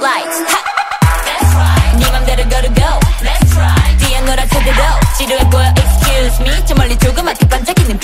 lights. Excuse me. 저 멀리 조그맣게 반짝이는